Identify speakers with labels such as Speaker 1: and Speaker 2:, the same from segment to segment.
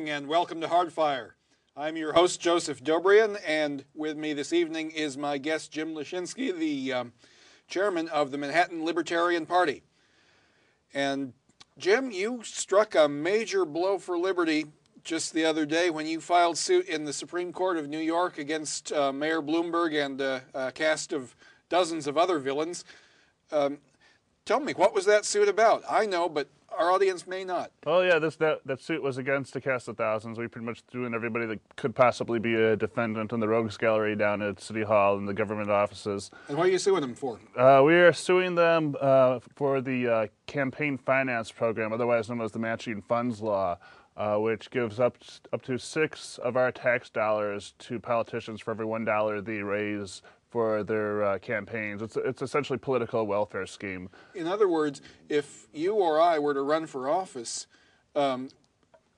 Speaker 1: welcome to Hardfire. I'm your host, Joseph Dobrian, and with me this evening is my guest, Jim Lesczynski, the um, chairman of the Manhattan Libertarian Party. And Jim, you struck a major blow for liberty just the other day when you filed suit in the Supreme Court of New York against uh, Mayor Bloomberg and uh, a cast of dozens of other villains. Um, tell me, what was that suit about? I know, but our audience may not.
Speaker 2: Oh yeah, this that that suit was against the cast of thousands. We pretty much threw in everybody that could possibly be a defendant in the rogues gallery down at City Hall and the government offices.
Speaker 1: And what are you suing them for?
Speaker 2: Uh, we are suing them uh, for the uh, campaign finance program, otherwise known as the matching funds law. Uh, which gives up up to six of our tax dollars to politicians for every one dollar they raise for their uh, campaigns. It's, it's essentially political welfare scheme.
Speaker 1: In other words, if you or I were to run for office, um,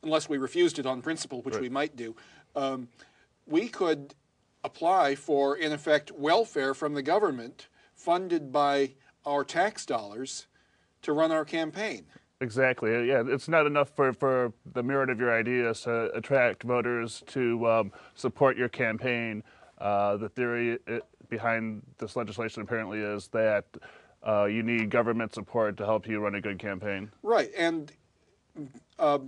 Speaker 1: unless we refused it on principle, which right. we might do, um, we could apply for, in effect, welfare from the government funded by our tax dollars to run our campaign.
Speaker 2: Exactly. Yeah, it's not enough for, for the merit of your ideas to attract voters to um, support your campaign. Uh, the theory behind this legislation apparently is that uh, you need government support to help you run a good campaign.
Speaker 1: Right, and uh,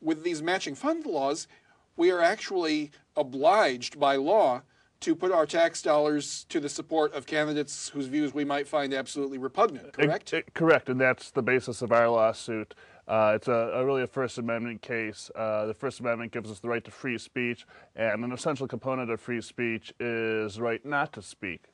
Speaker 1: with these matching fund laws, we are actually obliged by law to put our tax dollars to the support of candidates whose views we might find absolutely repugnant, correct? It,
Speaker 2: it, correct, and that's the basis of our lawsuit. Uh, it's a, a, really a First Amendment case. Uh, the First Amendment gives us the right to free speech, and an essential component of free speech is the right not to speak.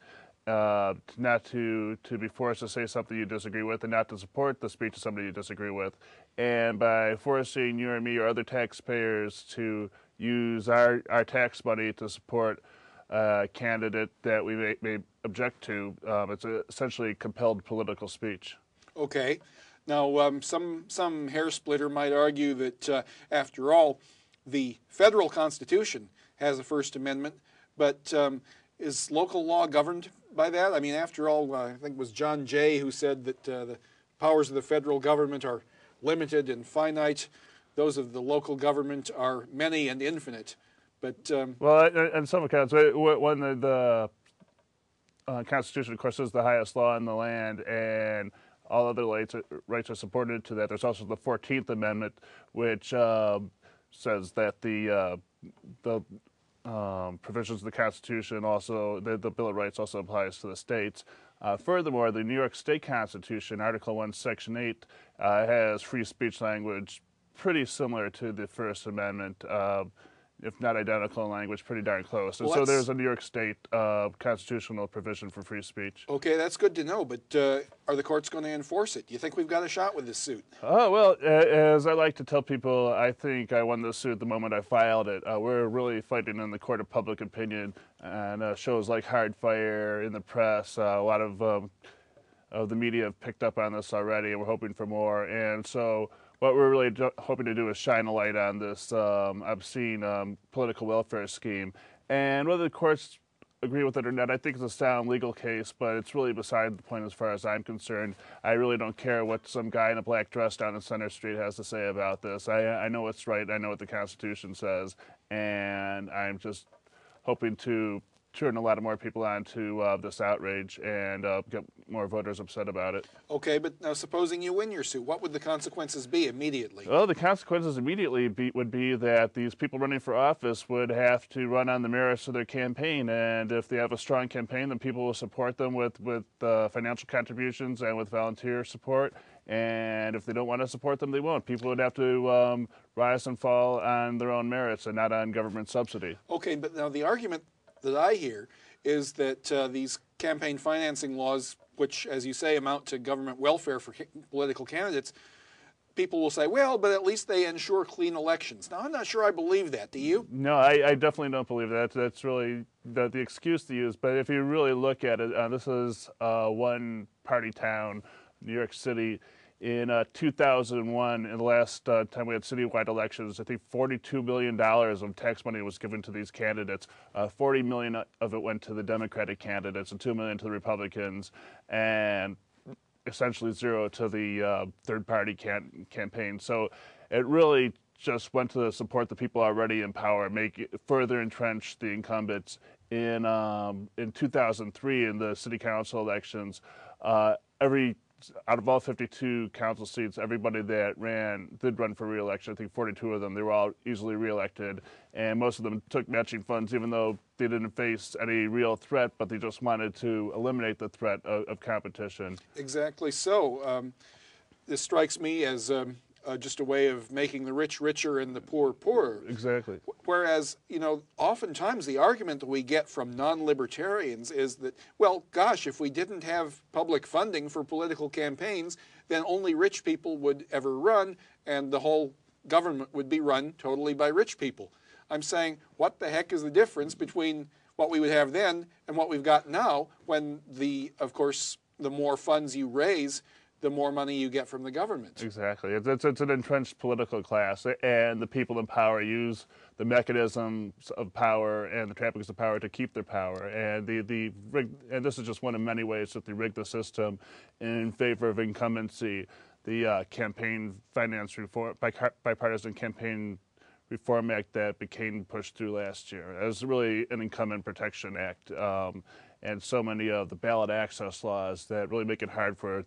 Speaker 2: Uh, not to, to be forced to say something you disagree with and not to support the speech of somebody you disagree with. And by forcing you or me or other taxpayers to use our, our tax money to support a candidate that we may, may object to, um, it's essentially compelled political speech.
Speaker 1: Okay. Now, um, some, some hair splitter might argue that, uh, after all, the federal Constitution has a First Amendment, but um, is local law governed by that? I mean, after all, uh, I think it was John Jay who said that uh, the powers of the federal government are limited and finite. Those of the local government are many and infinite. But um,
Speaker 2: well, in some accounts, when the, the uh, Constitution, of course, is the highest law in the land, and all other rights are, rights are supported to that. There's also the 14th Amendment, which um, says that the uh, the um, provisions of the Constitution also the, the, Bill of Rights also applies to the states. Uh, furthermore, the New York State Constitution, Article 1, Section 8, uh, has free speech language pretty similar to the First Amendment. If not identical in language, pretty darn close. And well, so there's a New York State uh, constitutional provision for free speech.
Speaker 1: Okay, that's good to know. But uh, are the courts going to enforce it? Do you think we've got a shot with this suit?
Speaker 2: Oh well, as I like to tell people, I think I won this suit the moment I filed it. Uh, we're really fighting in the court of public opinion, and uh, shows like Hardfire in the press, uh, a lot of um, of the media have picked up on this already, and we're hoping for more. And so what we're really hoping to do is shine a light on this um, obscene um, political welfare scheme. And whether the courts agree with it or not, I think it's a sound legal case, but it's really beside the point as far as I'm concerned. I really don't care what some guy in a black dress down in Centre Street has to say about this. I, I know what's right. I know what the Constitution says. And I'm just hoping to turn a lot of more people on to uh, this outrage and uh, get more voters upset about it.
Speaker 1: Okay, but now supposing you win your suit, what would the consequences be immediately?
Speaker 2: Well, the consequences immediately be, would be that these people running for office would have to run on the merits of their campaign, and if they have a strong campaign, then people will support them with with uh, financial contributions and with volunteer support. And if they don't want to support them, they won't. People would have to um, rise and fall on their own merits and not on government subsidy.
Speaker 1: Okay, but now the argument that I hear is that uh, these campaign financing laws, which, as you say, amount to government welfare for political candidates, people will say, well, but at least they ensure clean elections. Now, I'm not sure I believe that. Do you?
Speaker 2: No, I, I definitely don't believe that. That's really the, the, excuse to use. But if you really look at it, uh, this is uh, one party town, New York City in uh, 2001, in the last uh, time we had citywide elections, I think $42 million of tax money was given to these candidates. Uh, 40 million of it went to the Democratic candidates and 2 million to the Republicans, and essentially zero to the uh, third party can- campaign. So it really just went to support the people already in power, make further entrench the incumbents. In um, in 2003, in the city council elections, uh, every out of all 52 council seats, everybody that ran did run for reelection. I think 42 of them, they were all easily reelected. And most of them took matching funds, even though they didn't face any real threat, but they just wanted to eliminate the threat of, of competition.
Speaker 1: Exactly so. Um, this strikes me as um, uh, just a way of making the rich richer and the poor poorer.
Speaker 2: Exactly.
Speaker 1: Whereas, you know, oftentimes the argument that we get from non libertarians is that, well, gosh, if we didn't have public funding for political campaigns, then only rich people would ever run, and the whole government would be run totally by rich people. I'm saying, what the heck is the difference between what we would have then and what we've got now when the, of course, the more funds you raise, the more money you get from the government.
Speaker 2: Exactly. It's, it's, it's, an entrenched political class, and the people in power use the mechanisms of power and the trappings of power to keep their power. And the, the and this is just one of many ways that they rig the system in favor of incumbency. The uh, campaign finance reform, bipartisan campaign Reform Act that became pushed through last year. It was really an incumbent protection act. Um, and so many of the ballot access laws that really make it hard for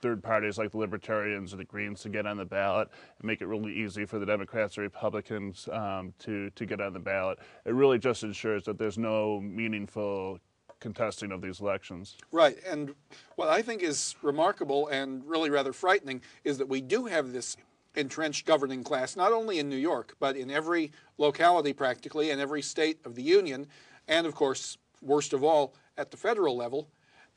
Speaker 2: third parties like the Libertarians or the Greens to get on the ballot and make it really easy for the Democrats or Republicans um, to, to get on the ballot. It really just ensures that there's no meaningful contesting of these elections.
Speaker 1: Right. And what I think is remarkable and really rather frightening is that we do have this entrenched governing class, not only in New York, but in every locality practically, in every state of the Union, and of course, worst of all, at the federal level.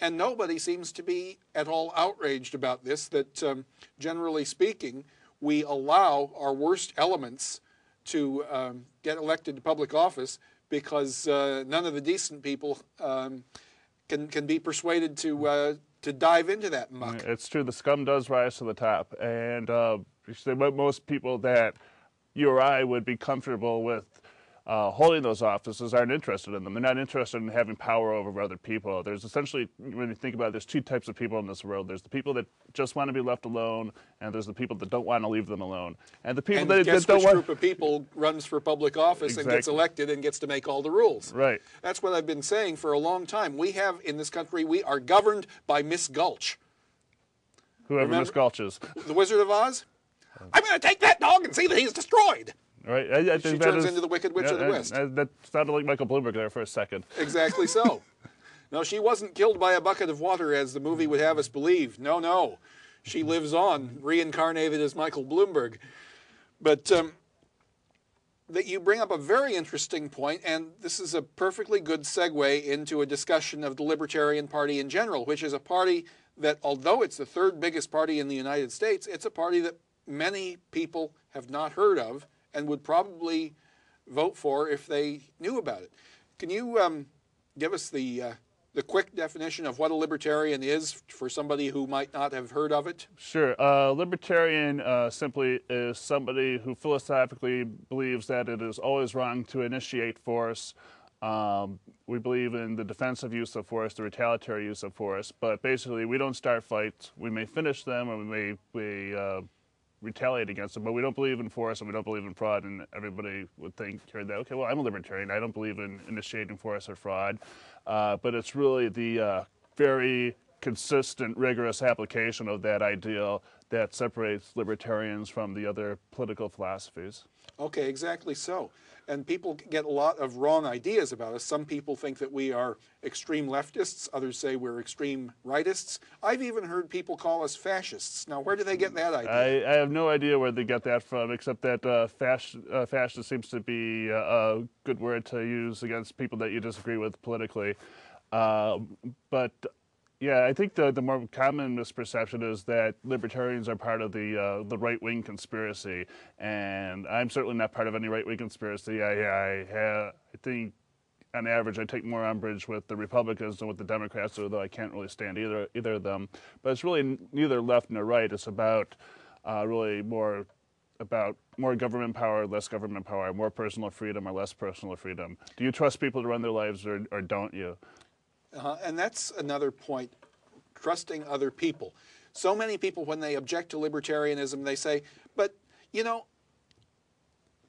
Speaker 1: And nobody seems to be at all outraged about this, that um, generally speaking, we allow our worst elements to um, get elected to public office because uh, none of the decent people um, can, can be persuaded to, uh, to dive into that muck.
Speaker 2: It's true, the scum does rise to the top. And uh, most people that you or I would be comfortable with uh, holding those offices aren't interested in them. They're not interested in having power over other people. There's essentially, when you think about it, there's two types of people in this world. There's the people that just want to be left alone, and there's the people that don't want to leave them alone.
Speaker 1: And the people and that, guess that don't which group of people runs for public office exactly. and gets elected and gets to make all the rules.
Speaker 2: Right.
Speaker 1: That's what I've been saying for a long time. We have in this country, we are governed by Miss Gulch.
Speaker 2: Whoever Remember? Miss Gulch is.
Speaker 1: The Wizard of Oz. I'm going to take that dog and see that he's destroyed.
Speaker 2: Right. I, I
Speaker 1: she turns is, into the Wicked Witch yeah, of the West.
Speaker 2: that sounded like Michael Bloomberg there for a second.
Speaker 1: Exactly so. no, she wasn't killed by a bucket of water as the movie would have us believe. No, no. She lives on, reincarnated as Michael Bloomberg. But um, that you bring up a very interesting point, and this is a perfectly good segue into a discussion of the Libertarian Party in general, which is a party that, although it's the third biggest party in the United States, it's a party that many people have not heard of and would probably vote for if they knew about it. Can you um, give us the uh, the quick definition of what a libertarian is for somebody who might not have heard of it?
Speaker 2: Sure. Uh, libertarian uh, simply is somebody who philosophically believes that it is always wrong to initiate force. Um, we believe in the defensive use of force, the retaliatory use of force, but basically we don't start fights. We may finish them, or we may we uh, retaliate against them. But we don't believe in force and we don't believe in fraud. And everybody would think, hear that, okay, well, I'm a libertarian. I don't believe in initiating force or fraud. Uh, but it's really the uh, very consistent, rigorous application of that ideal that separates libertarians from the other political philosophies.
Speaker 1: Okay, exactly so and people get a lot of wrong ideas about us. Some people think that we are extreme leftists, others say we're extreme rightists. I've even heard people call us fascists. Now, where do they get that idea?
Speaker 2: I, I have no idea where they get that from, except that uh, fasc- uh, fascist seems to be a, a good word to use against people that you disagree with politically. Uh, but yeah, I think the, the more common misperception is that libertarians are part of the uh, the right wing conspiracy, and I'm certainly not part of any right wing conspiracy. I, I, have, I think, on average, I take more umbrage with the Republicans than with the Democrats, although I can't really stand either either of them. But it's really neither left nor right. It's about uh, really more about more government power, less government power, more personal freedom or less personal freedom. Do you trust people to run their lives or, or don't you?
Speaker 1: Uh, and that's another point trusting other people. So many people, when they object to libertarianism, they say, but you know,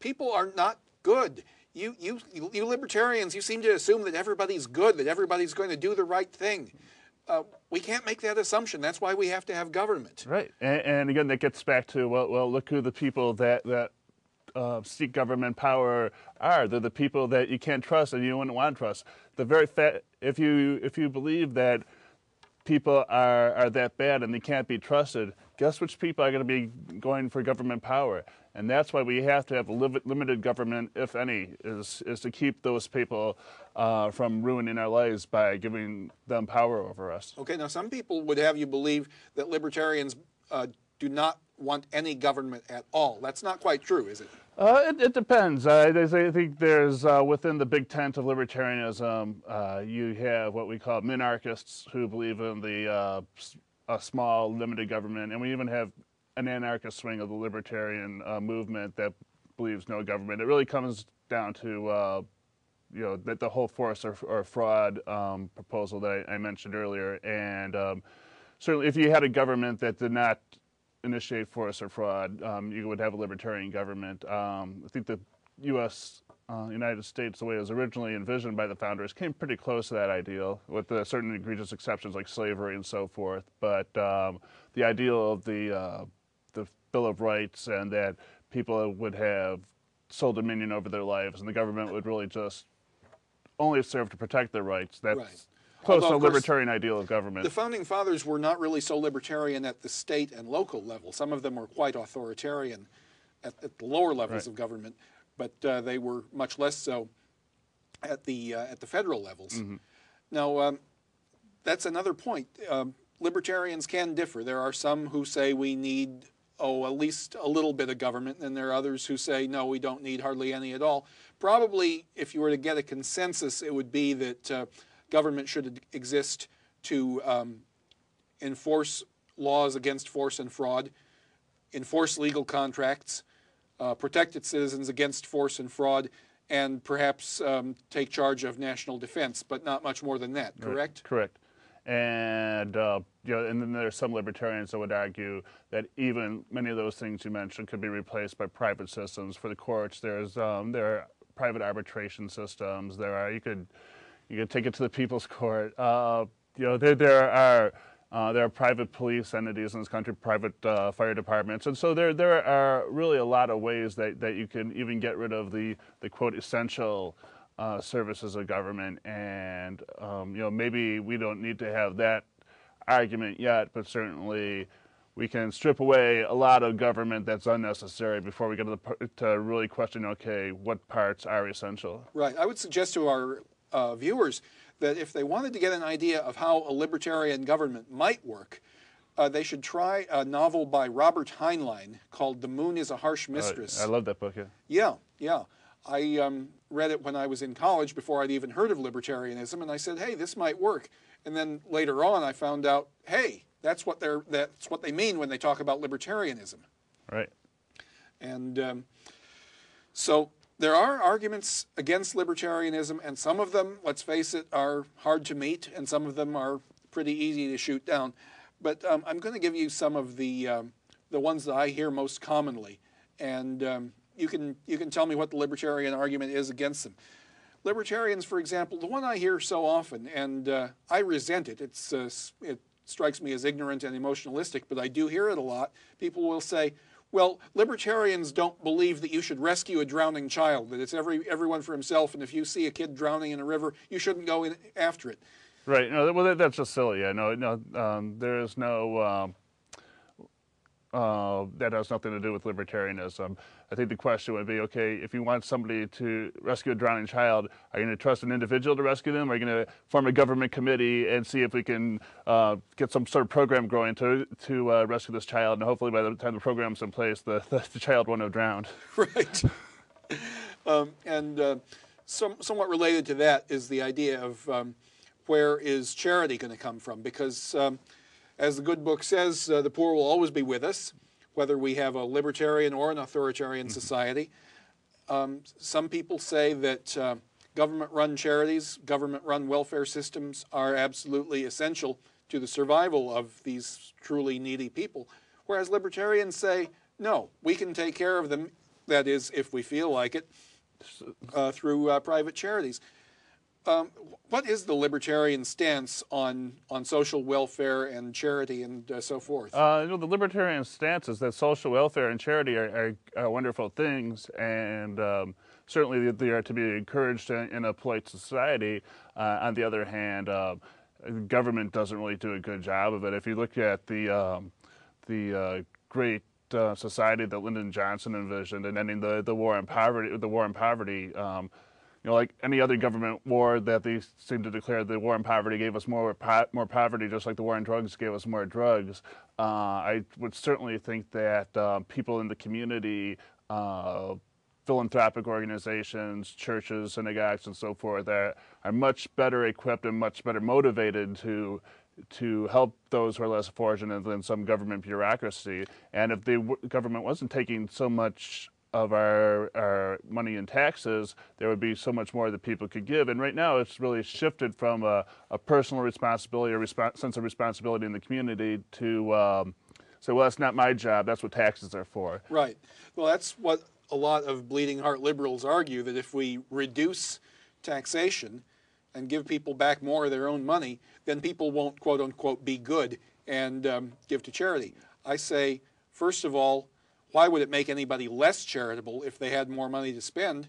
Speaker 1: people are not good. You, you, you libertarians, you seem to assume that everybody's good, that everybody's going to do the right thing. Uh, we can't make that assumption. That's why we have to have government.
Speaker 2: Right. And, and again, that gets back to well, well, look who the people that that uh, seek government power are. They're the people that you can't trust and you wouldn't want to trust. The very fact, if you if you believe that people are are that bad and they can't be trusted, guess which people are going to be going for government power? And that's why we have to have a limited government, if any, is is to keep those people uh, from ruining our lives by giving them power over us.
Speaker 1: Okay, now some people would have you believe that libertarians uh, do not want any government at all. That's not quite true, is it?
Speaker 2: Uh, it, it, depends. I think there's uh, within the big tent of libertarianism, uh, you have what we call minarchists who believe in the uh, a small, limited government, and we even have an anarchist swing of the libertarian uh, movement that believes no government. It really comes down to you know the, the, whole force or, or fraud um, proposal that I, I, mentioned earlier, and um, certainly if you had a government that did not initiate force or fraud, um, you would have a libertarian government. Um, I think the U.S. Uh, United States, the way it was originally envisioned by the founders, came pretty close to that ideal, with uh, certain egregious exceptions like slavery and so forth. But um, the ideal of the uh, the Bill of Rights and that people would have sole dominion over their lives, and the government would really just only serve to protect their rights. That's right. Close Although, to a libertarian ideal of government.
Speaker 1: The founding fathers were not really so libertarian at the state and local level. Some of them were quite authoritarian at, at the lower levels right. of government, but uh, they were much less so at the uh, at the federal levels. Mm-hmm. Now, um, that's another point. Um, libertarians can differ. There are some who say we need oh, at least a little bit of government, and there are others who say, no, we don't need hardly any at all. Probably, if you were to get a consensus, it would be that uh, government should exist to um, enforce laws against force and fraud, enforce legal contracts, uh, protect its citizens against force and fraud, and perhaps um, take charge of national defense, but not much more than that, correct?
Speaker 2: Right. Correct. And uh, you know, and then there's some libertarians that would argue that even many of those things you mentioned could be replaced by private systems. For the courts, there's um, there are private arbitration systems. There are you could you can take it to the people's court. Uh, you know, there there are. Uh, there are private police entities in this country, private uh, fire departments, and so there there are really a lot of ways that, that you can even get rid of the the quote essential uh, services of government, and um, you know maybe we don't need to have that argument yet, but certainly we can strip away a lot of government that's unnecessary before we get to, the, to really question okay what parts are essential.
Speaker 1: Right. I would suggest to our uh, viewers that if they wanted to get an idea of how a libertarian government might work. Uh, they should try a novel by Robert Heinlein called "The Moon Is a Harsh Mistress."
Speaker 2: Uh, I love that book. Yeah.
Speaker 1: Yeah, yeah. I um, read it when I was in college before I'd even heard of libertarianism, and I said, "Hey, this might work." And then later on, I found out, "Hey, that's what they're that's what they mean when they talk about libertarianism."
Speaker 2: Right.
Speaker 1: And um, so there are arguments against libertarianism, and some of them, let's face it, are hard to meet, and some of them are pretty easy to shoot down. But um, I'm going to give you some of the um, the ones that I hear most commonly, and um, you can you can tell me what the libertarian argument is against them. Libertarians, for example, the one I hear so often, and uh, I resent it. It's uh, it strikes me as ignorant and emotionalistic, but I do hear it a lot. People will say, "Well, libertarians don't believe that you should rescue a drowning child. That it's every everyone for himself, and if you see a kid drowning in a river, you shouldn't go in after it."
Speaker 2: Right. No, well, that's just silly. Yeah. No. No. Um, there is no. Um, uh, that has nothing to do with libertarianism. I think the question would be, okay, if you want somebody to rescue a drowning child, are you going to trust an individual to rescue them? Are you going to form a government committee and see if we can uh, get some sort of program going to to uh, rescue this child? And hopefully, by the time the program's in place, the the, the child won't have drowned.
Speaker 1: Right. um, and uh, some, somewhat related to that is the idea of um, where is charity going to come from? Because um, as the good book says, uh, the poor will always be with us, whether we have a libertarian or an authoritarian mm-hmm. society. Um, some people say that uh, government run charities, government run welfare systems are absolutely essential to the survival of these truly needy people. Whereas libertarians say, no, we can take care of them That is, if we feel like it, uh, through uh, private charities. Um, what is the libertarian stance on on social welfare and charity and uh, so forth?
Speaker 2: Uh, you know, the libertarian stance is that social welfare and charity are, are, are wonderful things, and um, certainly they are to be encouraged in, in a polite society. Uh, on the other hand, uh, government doesn't really do a good job of it. If you look at the um, the uh, great uh, society that Lyndon Johnson envisioned and ending the, the war on poverty, the war on poverty. Um, you know, like any other government war that they seem to declare, the war on poverty gave us more more poverty, just like the war on drugs gave us more drugs. Uh, I would certainly think that uh, people in the community, uh, philanthropic organizations, churches, synagogues, and so forth, are, are much better equipped and much better motivated to to help those who are less fortunate than some government bureaucracy. And if the government wasn't taking so much of our, our money in taxes, there would be so much more that people could give. And right now, it's really shifted from a, a personal responsibility, a resp- sense of responsibility in the community to um, say, well, that's not my job. That's what taxes are for.
Speaker 1: Right. Well, that's what a lot of bleeding heart liberals argue that if we reduce taxation and give people back more of their own money, then people won't, quote unquote, be good and um, give to charity. I say, first of all, why would it make anybody less charitable if they had more money to spend?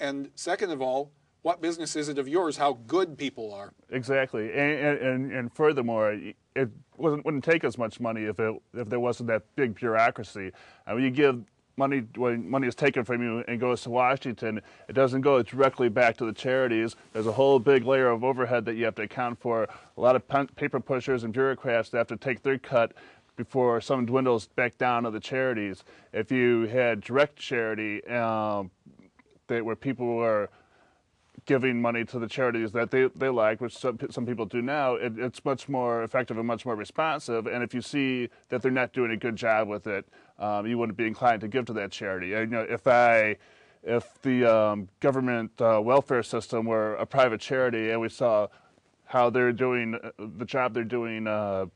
Speaker 1: And second of all, what business is it of yours how good people are?
Speaker 2: Exactly, and and, and furthermore, it wouldn't, wouldn't take as much money if it if there wasn't that big bureaucracy. I mean, you give money when money is taken from you and goes to Washington, it doesn't go directly back to the charities. There's a whole big layer of overhead that you have to account for. A lot of paper pushers and bureaucrats that have to take their cut before some dwindles back down to the charities. If you had direct charity, um, that where people were giving money to the charities that they, they like, which some, some people do now, it, it's much more effective and much more responsive. And if you see that they're not doing a good job with it, um, you wouldn't be inclined to give to that charity. You know, if I, if the um, government uh, welfare system were a private charity and we saw how they're doing uh, the job they're doing uh,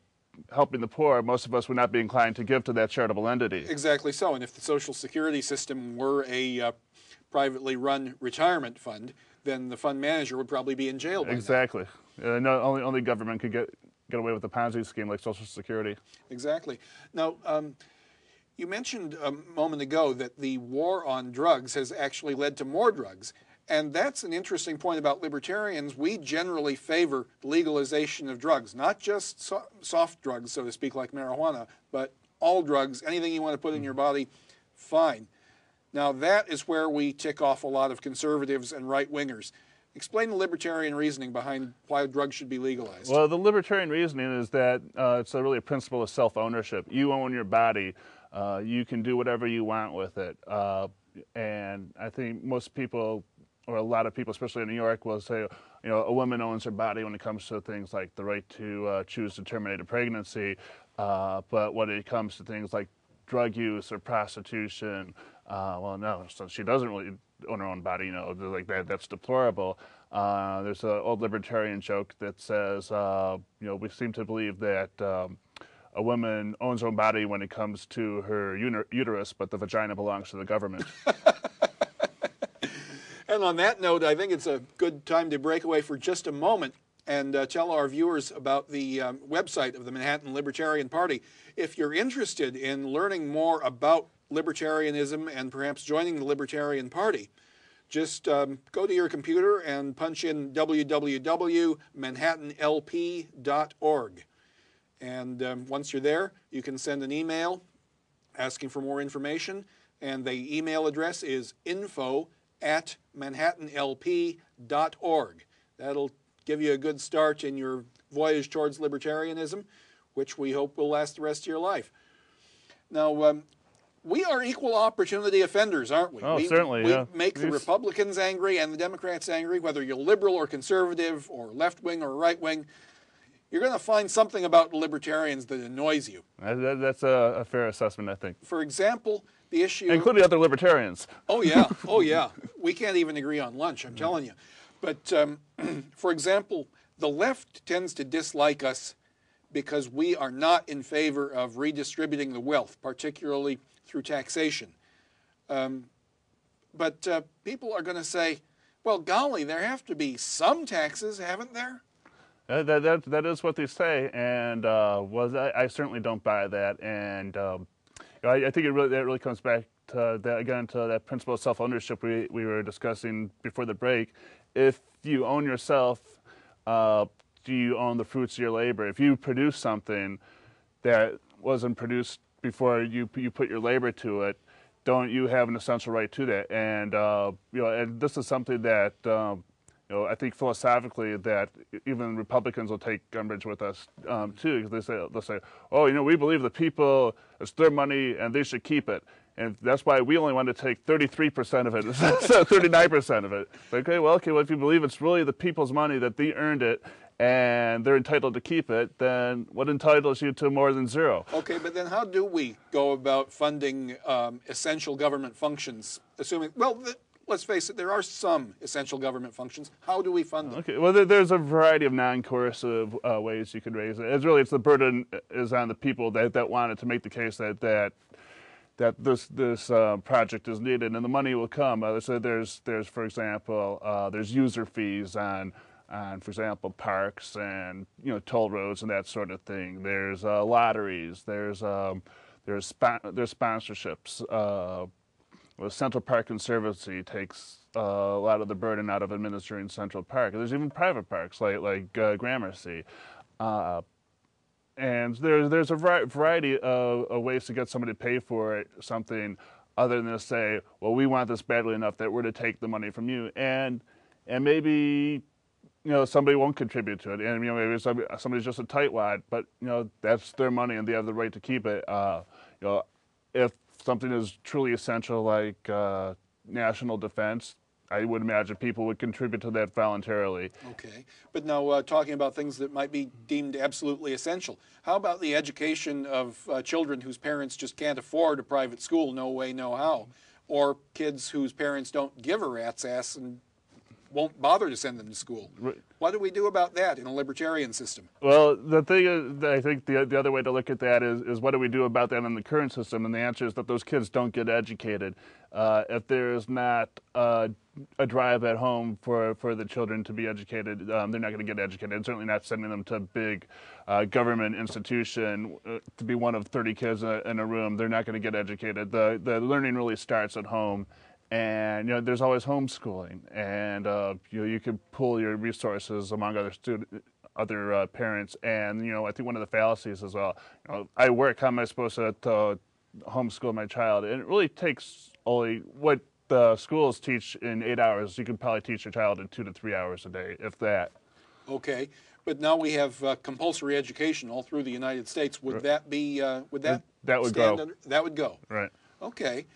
Speaker 2: helping the poor, most of us would not be inclined to give to that charitable entity.
Speaker 1: Exactly so. And if the Social Security system were a uh, privately run retirement fund, then the fund manager would probably be in jail.
Speaker 2: exactly. Uh, no, only only government could get get away with a Ponzi scheme like Social Security.
Speaker 1: Exactly. Now. Um, you mentioned a moment ago that the war on drugs has actually led to more drugs. And that's an interesting point about libertarians. We generally favor legalization of drugs, not just so soft drugs, so to speak, like marijuana, but all drugs, anything you want to put in your body, fine. Now, that is where we tick off a lot of conservatives and right wingers. Explain the libertarian reasoning behind why drugs should be legalized.
Speaker 2: Well, the libertarian reasoning is that uh, it's a really a principle of self ownership. You own your body. Uh, you can do whatever you want with it. Uh, and I think most people, or a lot of people, especially in New York, will say, you know, a woman owns her body when it comes to things like the right to uh, choose to terminate a pregnancy. Uh, but when it comes to things like drug use or prostitution, uh, well, no, so she doesn't really own her own body. You know, like that. That's deplorable. Uh, there's an old libertarian joke that says, you know, we seem to believe that. Um, a woman owns her own body when it comes to her uterus, but the vagina belongs to the government.
Speaker 1: and on that note, I think it's a good time to break away for just a moment and uh, tell our viewers about the um, website of the Manhattan Libertarian Party. If you're interested in learning more about libertarianism and perhaps joining the Libertarian Party, just um, go to your computer and punch in www.manhattanlp.org. And um, once you're there, you can send an email asking for more information. And the email address is info at manhattanlp.org. That'll give you a good start in your voyage towards libertarianism, which we hope will last the rest of your life. Now, um, we are equal opportunity offenders, aren't we?
Speaker 2: Oh,
Speaker 1: we,
Speaker 2: certainly.
Speaker 1: We
Speaker 2: yeah.
Speaker 1: make the Republicans angry and the Democrats angry, whether you're liberal or conservative or left wing or right wing you're going to find something about libertarians that annoys you.
Speaker 2: That's a, fair assessment, I think.
Speaker 1: For example, the issue.
Speaker 2: Including other libertarians.
Speaker 1: Oh, yeah. Oh, yeah. we can't even agree on lunch, I'm telling you. But um, for example, the left tends to dislike us because we are not in favor of redistributing the wealth, particularly through taxation. Um, but uh, people are going to say, well, golly, there have to be some taxes, haven't there?
Speaker 2: Uh, that, that, that is what they say, and uh, was I, I, certainly don't buy that. And um, I, I, think it really that really comes back to that again to that principle of self ownership we, we were discussing before the break. If you own yourself, uh, do you own the fruits of your labor? If you produce something that wasn't produced before you you put your labor to it, don't you have an essential right to that? And uh, you know, and this is something that um, you know I think philosophically that even Republicans will take umbrage with us um, too, because they say they'll say, oh, you know, we believe the people it's their money and they should keep it. And that's why we only want to take 33% of it, 39% of it. Okay, well, okay, well, if you believe it's really the people's money that they earned it and they're entitled to keep it, then what entitles you to more than zero?
Speaker 1: Okay, but then how do we go about funding um, essential government functions, assuming, well, let's face it, there are some essential government functions. How do we fund them?
Speaker 2: Okay, well, there's a variety of non-coercive uh, ways you could raise it. It's really, it's the burden is on the people that, that wanted to make the case that, that that this this uh, project is needed, and the money will come. Uh, so there's there's for example uh, there's user fees on on, for example, parks and you know toll roads and that sort of thing. There's uh, lotteries. There's um, there's spo- there's sponsorships. Uh, well, Central Park Conservancy takes uh, a lot of the burden out of administering Central Park. There's even private parks like like uh, Gramercy. Uh, and there's there's a variety of, of, ways to get somebody to pay for it, something other than to say, well, we want this badly enough that we're to take the money from you, and and maybe you know, somebody won't contribute to it, and you know, maybe somebody, somebody's just a tightwad, but you know, that's their money and they have the right to keep it. Uh, you know, if something is truly essential like uh, national defense, I would imagine people would contribute to that voluntarily.
Speaker 1: Okay, but now uh, talking about things that might be deemed absolutely essential, how about the education of uh, children whose parents just can't afford a private school, no way, no how, or kids whose parents don't give a rat's ass and won't bother to send them to school. Right. What do we do about that in a libertarian system?
Speaker 2: Well, the thing is, I think the, the other way to look at that is, is what do we do about that in the current system? And the answer is that those kids don't get educated. Uh, if there's not a drive at home for, for the children to be educated, um, they're not going to get educated. And certainly not sending them to a big uh, government institution uh, to be one of 30 kids in a, in a room. They're not going to get educated. The, the learning really starts at home and you know there's always homeschooling. And uh, you know you can pull your resources among other student other uh, parents. And you know i think one of the fallacies as well you know i work how am i supposed to, to homeschool my child? And it really takes only what the schools teach in eight hours. You can probably teach your child in two to three hours a day if that.
Speaker 1: Okay. But now we have uh, compulsory education all through the united states. Would that be uh, would that
Speaker 2: that would go.
Speaker 1: under, that would go.
Speaker 2: Right.
Speaker 1: Okay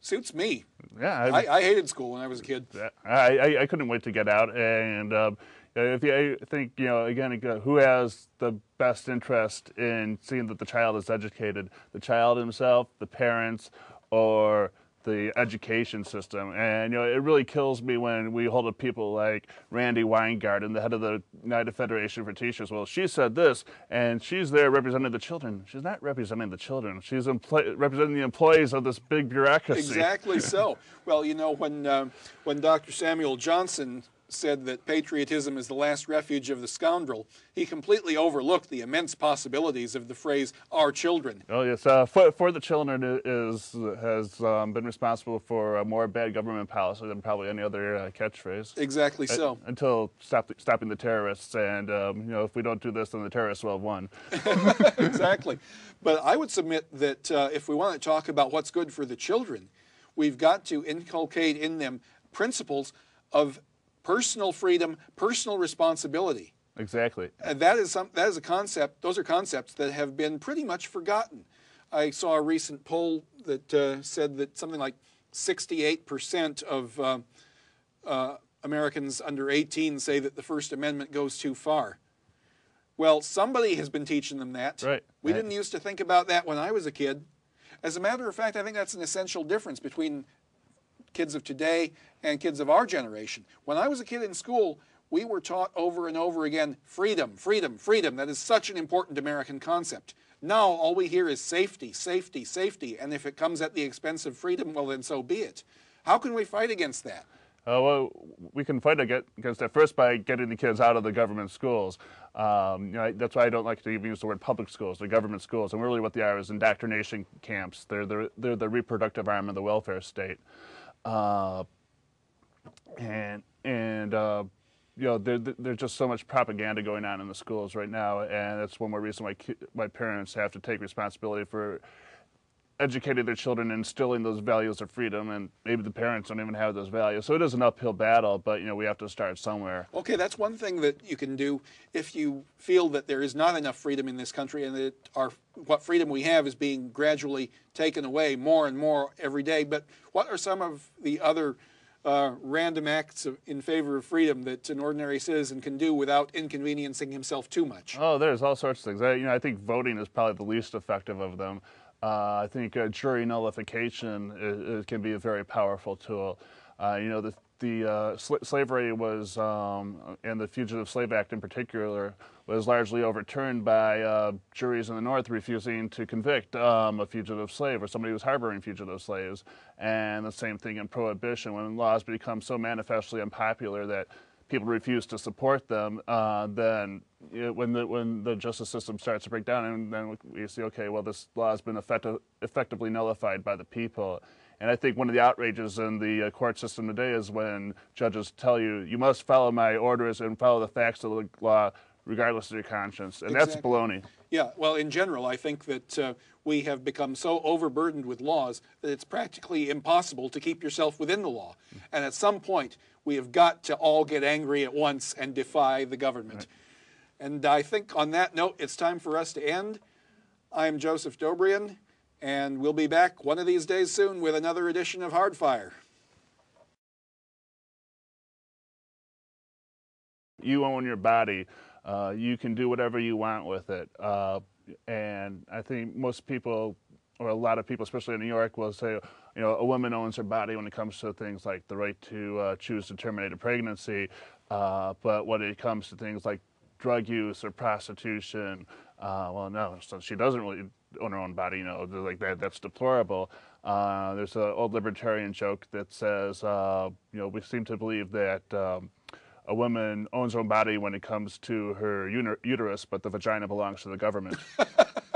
Speaker 1: suits me.
Speaker 2: Yeah,
Speaker 1: I, I, I, hated school when I was a kid.
Speaker 2: I, I, I couldn't wait to get out, and um, if you I think you know again, who has the best interest in seeing that the child is educated? The child himself, the parents, or the education system. And you know, it really kills me when we hold up people like Randi Weingarten, the head of the United Federation for Teachers. Well, she said this, and she's there representing the children. She's not representing the children. She's empl- representing the employees of this big bureaucracy.
Speaker 1: Exactly so. well, you know, when uh, when Dr. Samuel Johnson said that patriotism is the last refuge of the scoundrel, he completely overlooked the immense possibilities of the phrase "our children."
Speaker 2: Oh yes, uh, for, for, the children is has um, been responsible for a more bad government policy than probably any other uh, catchphrase.
Speaker 1: Exactly so.
Speaker 2: Uh, until stop, stopping the terrorists, and um, you know, if we don't do this, then the terrorists will have won.
Speaker 1: exactly, but I would submit that uh, if we want to talk about what's good for the children, we've got to inculcate in them principles of personal freedom, personal responsibility.
Speaker 2: Exactly.
Speaker 1: And that is some, that is a concept. Those are concepts that have been pretty much forgotten. I saw a recent poll that uh, said that something like 68% of uh, uh, Americans under 18 say that the First Amendment goes too far. Well, somebody has been teaching them that.
Speaker 2: Right.
Speaker 1: We didn't used to think about that when I was a kid. As a matter of fact, I think that's an essential difference between kids of today and kids of our generation. When I was a kid in school, we were taught over and over again freedom, freedom, freedom. That is such an important American concept. Now all we hear is safety, safety, safety. And if it comes at the expense of freedom, well, then so be it. How can we fight against that?
Speaker 2: Uh, well, we can fight against that first by getting the kids out of the government schools. Um, you know, that's why I don't like to even use the word public schools, the government schools. And really what they are is indoctrination camps. They're the, they're the reproductive arm of the welfare state. Uh, and, and uh, you know, there, there's just so much propaganda going on in the schools right now, and that's one more reason why my parents have to take responsibility for educating their children and instilling those values of freedom, and maybe the parents don't even have those values. So it is an uphill battle, but you know we have to start somewhere.
Speaker 1: Okay, that's one thing that you can do if you feel that there is not enough freedom in this country, and that our what freedom we have is being gradually taken away more and more every day. But what are some of the other uh, random acts of, in favor of freedom that an ordinary citizen can do without inconveniencing himself too much?
Speaker 2: Oh, there's all sorts of things. I, you know, I think voting is probably the least effective of them. Uh, I think uh, jury nullification can be a very powerful tool. Uh, you know, the, the sl slavery was, um, and the Fugitive Slave Act in particular, was largely overturned by uh, juries in the North refusing to convict um, a fugitive slave or somebody who was harboring fugitive slaves. And the same thing in Prohibition, when laws become so manifestly unpopular that people refuse to support them, uh, then you know, when the when the justice system starts to break down, and then we see, okay, well, this law has been effective, effectively nullified by the people. And I think one of the outrages in the uh, court system today is when judges tell you, you must follow my orders and follow the facts of the law, regardless of your conscience. And exactly. that's baloney.
Speaker 1: Yeah, well, in general, I think that uh, we have become so overburdened with laws that it's practically impossible to keep yourself within the law. And at some point, we have got to all get angry at once and defy the government. Right. And I think on that note, it's time for us to end. I'm Joseph Dobrian, and we'll be back one of these days soon with another edition of Hardfire.
Speaker 2: You own your body. Uh, you can do whatever you want with it. Uh, and I think most people or a lot of people, especially in New York, will say, you know, a woman owns her body when it comes to things like the right to uh, choose to terminate a pregnancy. Uh, but when it comes to things like drug use or prostitution, uh, well, no, so she doesn't really own her own body. You know, like that. That's deplorable. Uh, there's an old libertarian joke that says, you know, we seem to believe that. Um, a woman owns her own body when it comes to her uterus, but the vagina belongs to the government.